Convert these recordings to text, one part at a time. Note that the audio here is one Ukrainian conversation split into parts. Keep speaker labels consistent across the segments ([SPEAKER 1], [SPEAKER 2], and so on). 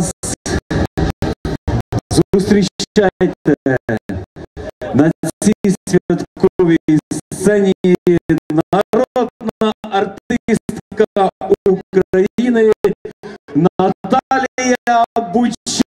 [SPEAKER 1] зараз зустрічайте на цій святковій сцені народна артистка України Наталія Бучинська.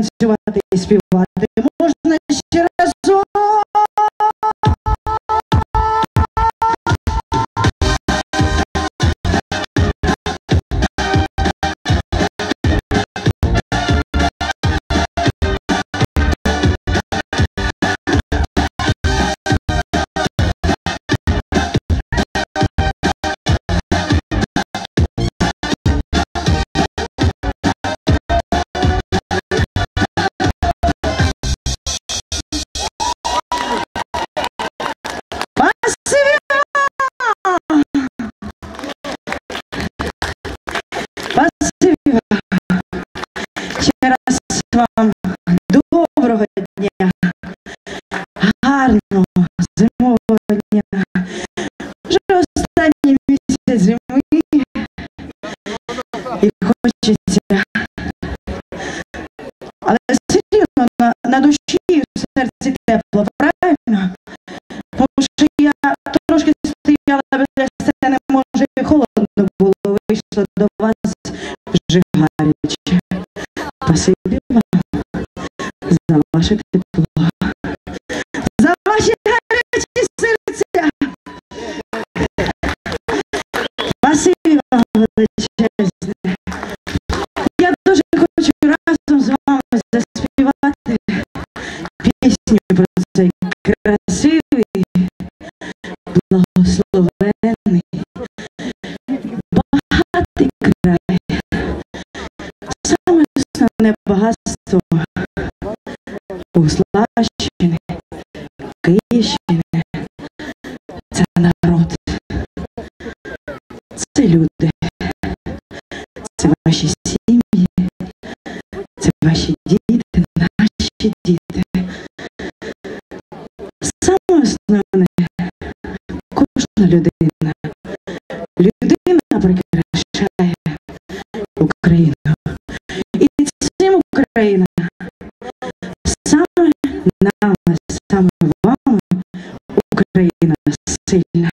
[SPEAKER 2] Нам танцювати і вам доброго дня, гарного зимового дня. Вже останній місяць зими і хочеться. Але все рівно на, на душі і в серці тепло, правильно? Тому що я трошки стояла біля сцени, може і холодно було, вийшло до вас вже гаряче. Спасибі вам ваше тепло, за ваші гарячі серця. Спасибі вам величезне. Я дуже хочу разом з вами заспівати пісню про цей красивий, благословений, багатий край. Саме основне багатство у Слащини, Київщини це народ, це люди, це ваші сім'ї, це ваші діти, наші діти. Саме основне кожна людина. Людина прикрашає Україну. І цим Україна Україна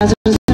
[SPEAKER 2] зрозуміла, що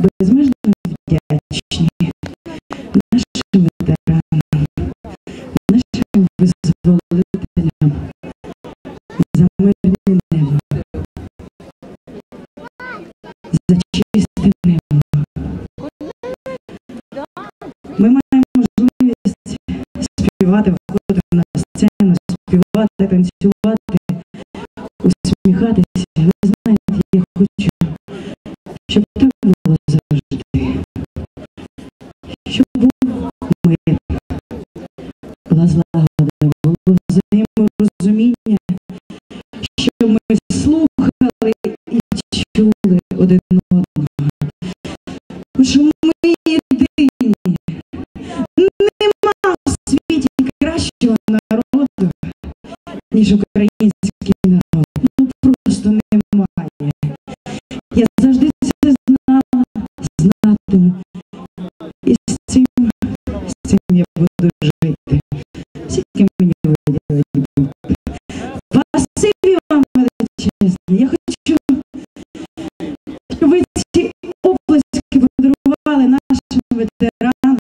[SPEAKER 2] безмежно вдячні нашим ветеранам, нашим визволителям за мирне небо, за чисте небо. Ми маємо можливість співати, виходити на сцену, співати, танцювати, усміхатися. Ви знаєте, я хочу, мир, була злагода, було взаєморозуміння, щоб ми слухали і чули один одного. Що ми єдині. Нема в світі кращого народу, ніж український народ. Ну просто немає. Я завжди це знала, знатиму. Ветеранам.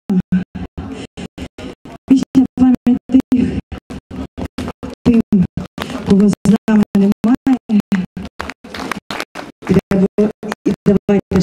[SPEAKER 2] Вічна пам'ять тих, тим, кого з нами немає. І давай- І давайте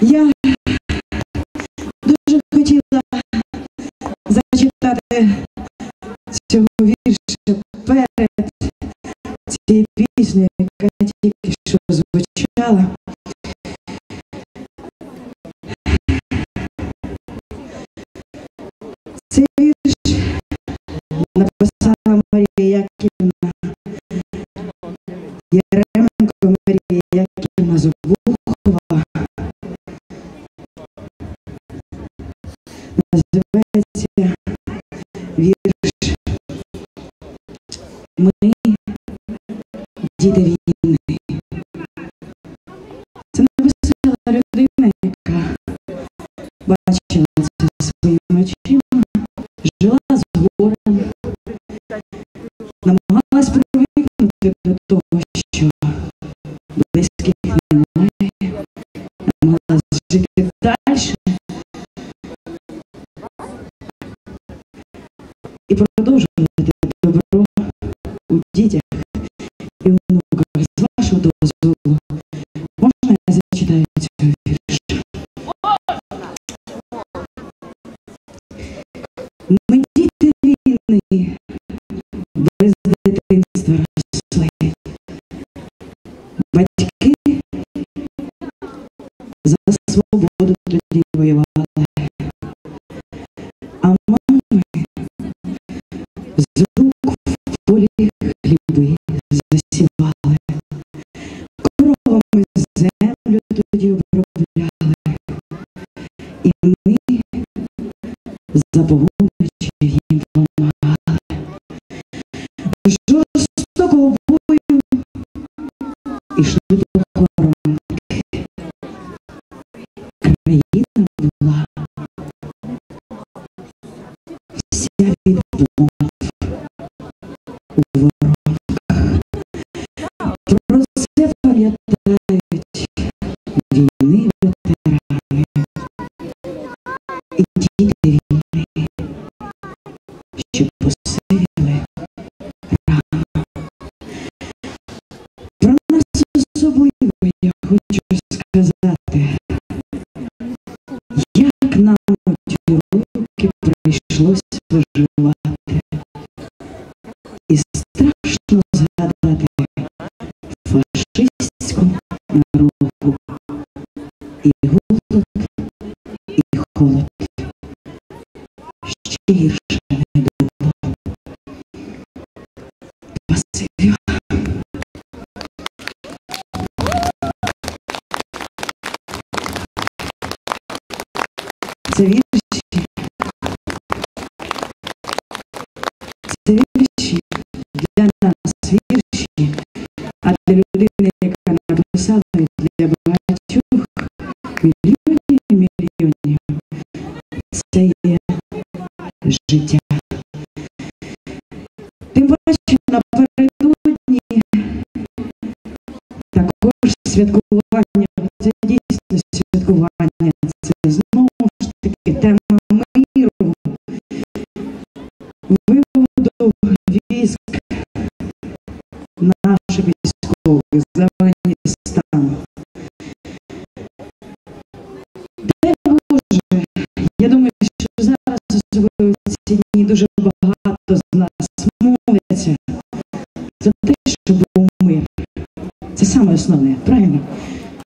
[SPEAKER 2] Я дуже хотіла зачитати цього вірша перед цією піснею, яка тільки що звучала. Цей вірш написала Марія Яківна Яременко Марія діти війни. Це написала людина, яка бачила це своїми очима, жила з горем, намагалась привикнути до того, що близьких немає, намагалась жити далі і продовжувати добро у дітях дитинства росли. Батьки за свободу тоді воювали. А мами з рук в полі хліби засівали. Коровами землю тоді обробляли. І Про це пам'ятають війни ветерани діти що посилили рано. Про нас особливо я хочу і холод. Ще гірше не було. Спасибі. Це вірші. Це вірші для нас вірші, а для людини, яка написала Це життя. Тим паче напередодні також святкування, це дійсно святкування, це знову ж таки тема миру, виводу військ наших військових особливо в ці дні дуже багато з нас моляться за те, щоб був мир. Це саме основне, правильно?